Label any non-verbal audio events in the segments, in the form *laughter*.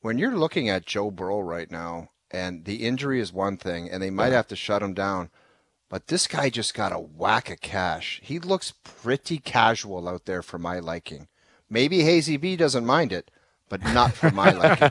when you're looking at Joe Burrow right now, and the injury is one thing, and they might have to shut him down, but this guy just got a whack of cash. He looks pretty casual out there for my liking. Maybe Hazy B doesn't mind it, but not for my liking.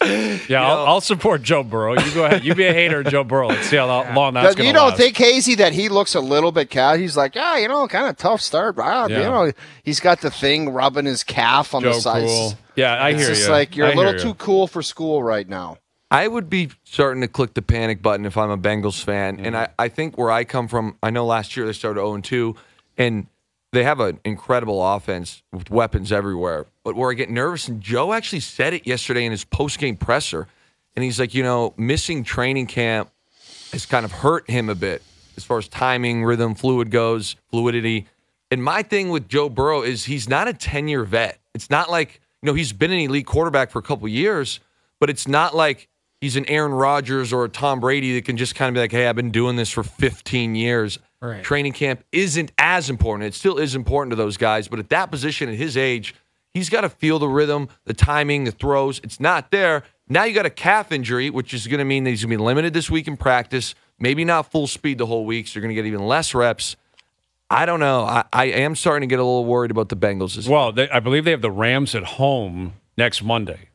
*laughs* Yeah, I'll, I'll support Joe Burrow. You go ahead. You be a hater of Joe Burrow. Let's see how long that's Does- going you don't last. think Hazy that he looks a little bit cat? He's like, yeah, you know, kind of tough start. Wow, You know, he's got the thing rubbing his calf on Joe the side. Cool. Yeah, I it's hear just you. like you're I a little too cool for school right now. I would be starting to click the panic button if I'm a Bengals fan. And Mm-hmm. I, I think where I come from, I know last year they started 0 2, and they have an incredible offense with weapons everywhere. But where I get nervous, and Joe actually said it yesterday in his post game presser, and he's like, you know, missing training camp has kind of hurt him a bit as far as timing, rhythm, fluid goes, fluidity. And my thing with Joe Burrow is he's not a 10 year vet. It's not like, you know, he's been an elite quarterback for a couple years, but it's not like he's an Aaron Rodgers or a Tom Brady that can just kind of be like, hey, I've been doing this for 15 years. Right. Training camp isn't as important. It still is important to those guys, but at that position, at his age, he's got to feel the rhythm, the timing, the throws. It's not there. Now you got a calf injury, which is going to mean that he's going to be limited this week in practice. Maybe not full speed the whole week, so you're going to get even less reps. I don't know. I, I am starting to get a little worried about the Bengals. This Well, they, I believe they have the Rams at home next Monday.